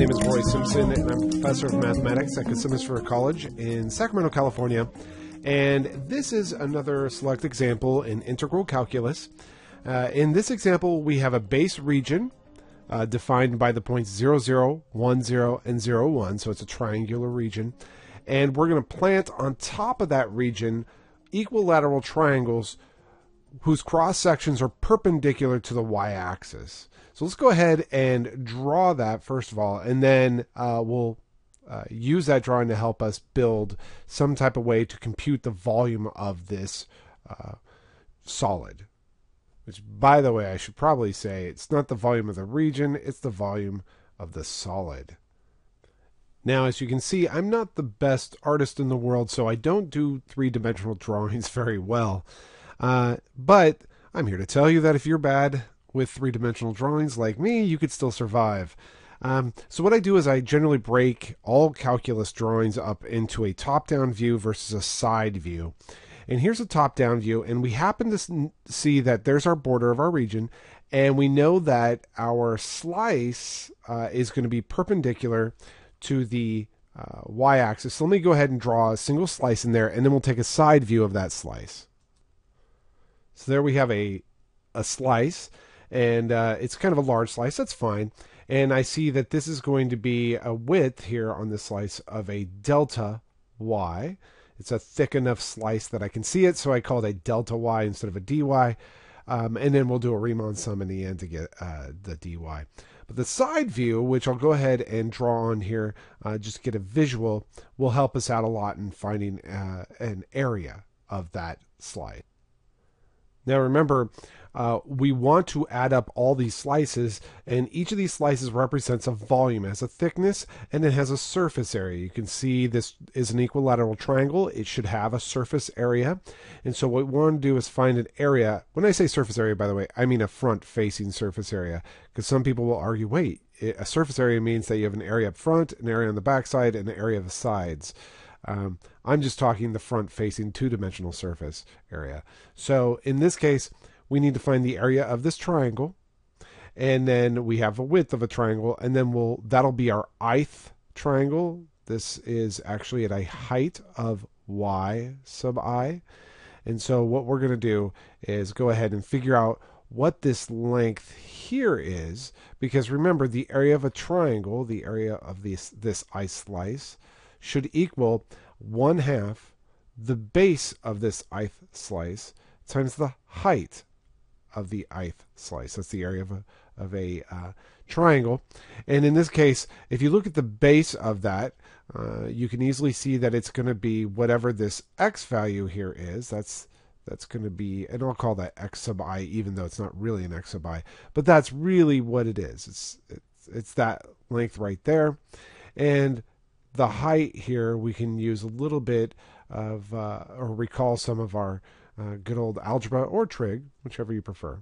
Name is Roy Simpson, and I'm a professor of mathematics at Cosumnes River College in Sacramento, California. And this is another select example in integral calculus. Uh, in this example, we have a base region uh, defined by the points 0, 0, 1, 0, and 0, 1, so it's a triangular region. And we're going to plant on top of that region equilateral triangles whose cross sections are perpendicular to the y axis. So let's go ahead and draw that first of all, and then uh, we'll uh, use that drawing to help us build some type of way to compute the volume of this uh, solid. Which, by the way, I should probably say it's not the volume of the region, it's the volume of the solid. Now, as you can see, I'm not the best artist in the world, so I don't do three dimensional drawings very well. Uh, but I'm here to tell you that if you're bad with three dimensional drawings like me, you could still survive. Um, so what I do is I generally break all calculus drawings up into a top-down view versus a side view. And here's a top-down view, and we happen to see that there's our border of our region, and we know that our slice uh, is going to be perpendicular to the uh, y-axis. So let me go ahead and draw a single slice in there, and then we'll take a side view of that slice. So there we have a a slice, and uh, it's kind of a large slice. That's fine. And I see that this is going to be a width here on this slice of a delta y. It's a thick enough slice that I can see it, so I call it a delta y instead of a dy. Um, and then we'll do a Riemann sum in the end to get uh, the dy. But the side view, which I'll go ahead and draw on here, uh, just get a visual, will help us out a lot in finding uh, an area of that slide. Now remember, uh, we want to add up all these slices, and each of these slices represents a volume, has a thickness, and it has a surface area. You can see this is an equilateral triangle. It should have a surface area. And so what we want to do is find an area. When I say surface area, by the way, I mean a front-facing surface area, because some people will argue, wait, a surface area means that you have an area up front, an area on the backside, and an area of the sides. Um, I'm just talking the front facing two dimensional surface area. So in this case, we need to find the area of this triangle. And then we have a width of a triangle, and then we'll that'll be our ith triangle. This is actually at a height of y sub i. And so what we're going to do is go ahead and figure out what this length here is because remember the area of a triangle, the area of this this i slice should equal 1 half the base of this ith slice times the height of the ith slice. That's the area of a, of a uh, triangle. And in this case, if you look at the base of that, uh, you can easily see that it's going to be whatever this x value here is. That's that's going to be, and I'll call that x sub i, even though it's not really an x sub i, but that's really what it is. It's it's, it's that length right there, and the height here, we can use a little bit of, uh, or recall some of our uh, good old algebra or trig, whichever you prefer.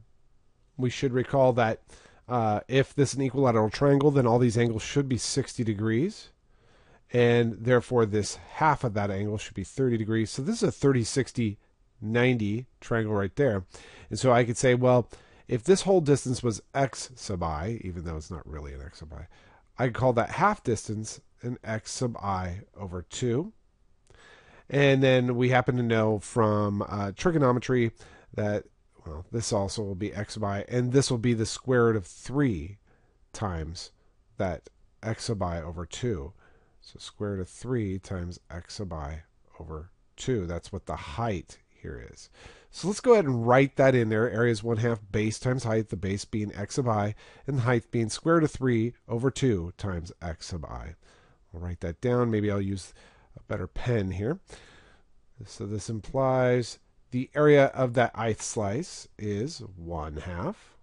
We should recall that uh, if this is an equilateral triangle, then all these angles should be 60 degrees. And therefore, this half of that angle should be 30 degrees. So this is a 30, 60, 90 triangle right there. And so I could say, well, if this whole distance was x sub i, even though it's not really an x sub i, I could call that half distance an x sub i over 2. And then we happen to know from uh, trigonometry that, well, this also will be x sub i, and this will be the square root of 3 times that x sub i over 2. So square root of 3 times x sub i over 2. That's what the height here is. So let's go ahead and write that in there. Area is 1 half base times height, the base being x sub i, and the height being square root of 3 over 2 times x sub i. I'll write that down. Maybe I'll use a better pen here. So this implies the area of that ith slice is 1 half.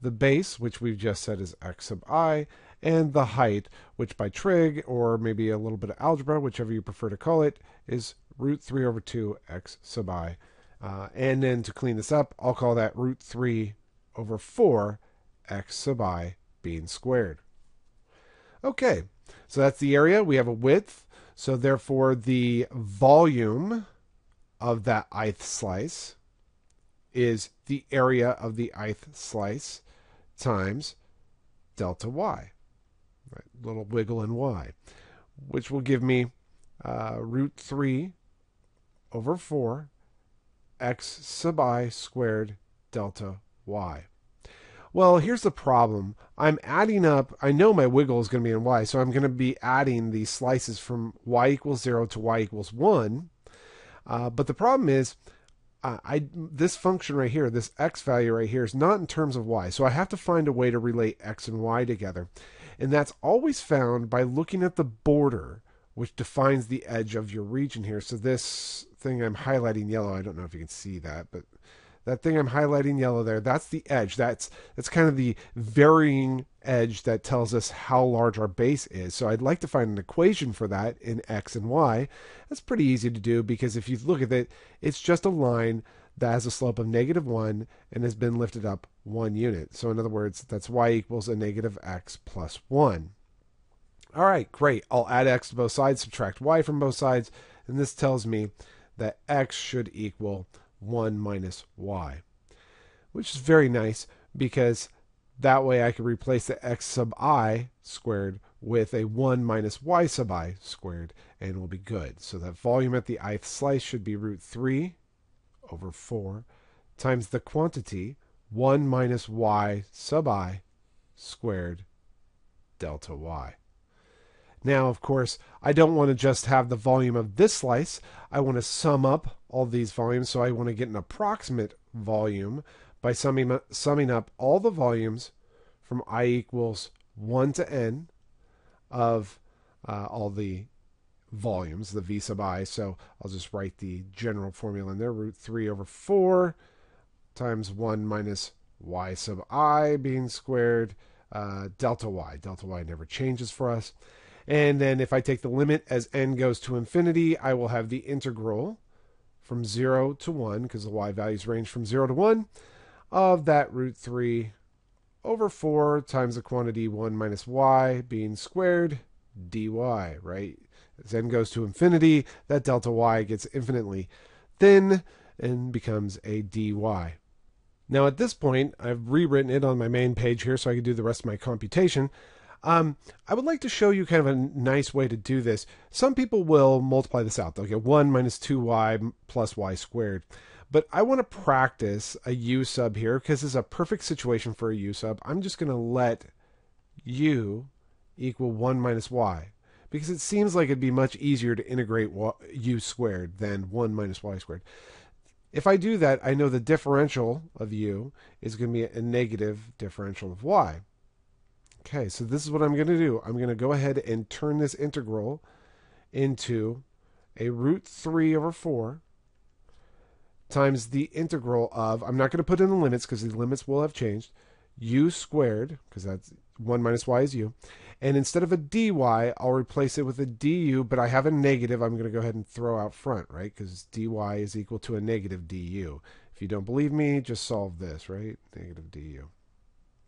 The base, which we've just said is x sub i, and the height, which by trig, or maybe a little bit of algebra, whichever you prefer to call it, is root 3 over 2 x sub i. Uh, and then to clean this up, I'll call that root 3 over 4 x sub i being squared. Okay, so that's the area. We have a width. So therefore, the volume of that ith slice is the area of the ith slice times delta y. right, little wiggle in y, which will give me uh, root 3 over 4 x sub i squared delta y. Well, here's the problem. I'm adding up, I know my wiggle is going to be in y, so I'm going to be adding these slices from y equals 0 to y equals 1. Uh, but the problem is, uh, I this function right here, this x value right here, is not in terms of y. So I have to find a way to relate x and y together. And that's always found by looking at the border, which defines the edge of your region here. So this thing I'm highlighting yellow, I don't know if you can see that, but that thing I'm highlighting yellow there, that's the edge. That's that's kind of the varying edge that tells us how large our base is. So I'd like to find an equation for that in x and y. That's pretty easy to do because if you look at it, it's just a line that has a slope of negative 1 and has been lifted up one unit. So in other words, that's y equals a negative x plus 1. All right, great. I'll add x to both sides, subtract y from both sides, and this tells me that x should equal 1 minus y, which is very nice because that way I can replace the x sub i squared with a 1 minus y sub i squared and we'll be good. So that volume at the ith slice should be root 3 over 4 times the quantity 1 minus y sub i squared delta y. Now, of course, I don't want to just have the volume of this slice. I want to sum up all these volumes, so I want to get an approximate volume by summing, summing up all the volumes from i equals 1 to n of uh, all the volumes, the v sub i. So I'll just write the general formula in there, root 3 over 4 times 1 minus y sub i being squared, uh, delta y. Delta y never changes for us. And then if I take the limit as n goes to infinity, I will have the integral from 0 to 1, because the y values range from 0 to 1, of that root 3 over 4 times the quantity 1 minus y being squared dy, right? As n goes to infinity, that delta y gets infinitely thin and becomes a dy. Now at this point, I've rewritten it on my main page here so I can do the rest of my computation. Um, I would like to show you kind of a nice way to do this. Some people will multiply this out. They'll get 1 minus 2y plus y squared. But I want to practice a u sub here because it's a perfect situation for a u sub. I'm just going to let u equal 1 minus y because it seems like it'd be much easier to integrate u squared than 1 minus y squared. If I do that, I know the differential of u is going to be a negative differential of y. Okay, so this is what I'm going to do. I'm going to go ahead and turn this integral into a root 3 over 4 times the integral of, I'm not going to put in the limits because the limits will have changed, u squared, because that's 1 minus y is u. And instead of a dy, I'll replace it with a du, but I have a negative I'm going to go ahead and throw out front, right? Because dy is equal to a negative du. If you don't believe me, just solve this, right? Negative du.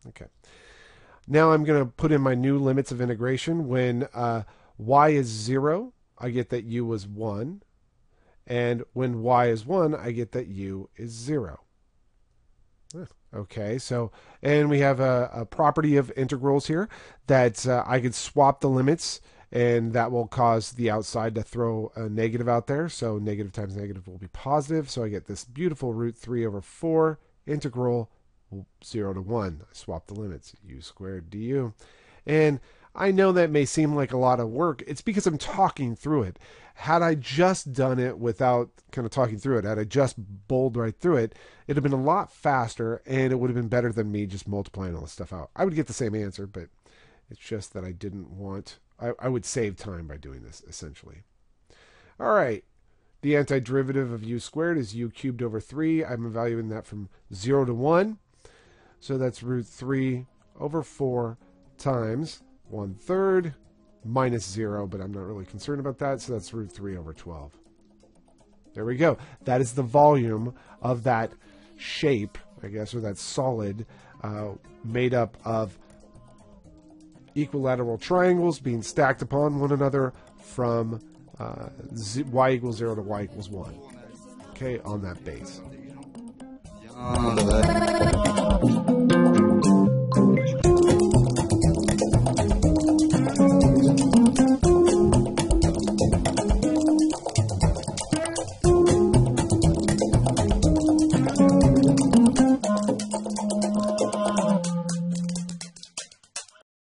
Okay. Now I'm going to put in my new limits of integration. When uh, y is 0, I get that u is 1. And when y is 1, I get that u is 0. Okay, so, and we have a, a property of integrals here that uh, I could swap the limits and that will cause the outside to throw a negative out there. So negative times negative will be positive. So I get this beautiful root 3 over 4 integral 0 to 1. I swap the limits, u squared du. And I know that may seem like a lot of work. It's because I'm talking through it. Had I just done it without kind of talking through it, had I just bowled right through it, it'd have been a lot faster and it would have been better than me just multiplying all this stuff out. I would get the same answer, but it's just that I didn't want, I, I would save time by doing this essentially. All right. The antiderivative of u squared is u cubed over 3. I'm evaluating that from 0 to 1. So that's root 3 over 4 times 1 third minus 0, but I'm not really concerned about that. So that's root 3 over 12. There we go. That is the volume of that shape, I guess, or that solid uh, made up of equilateral triangles being stacked upon one another from uh, z- y equals 0 to y equals 1. Okay, on that base.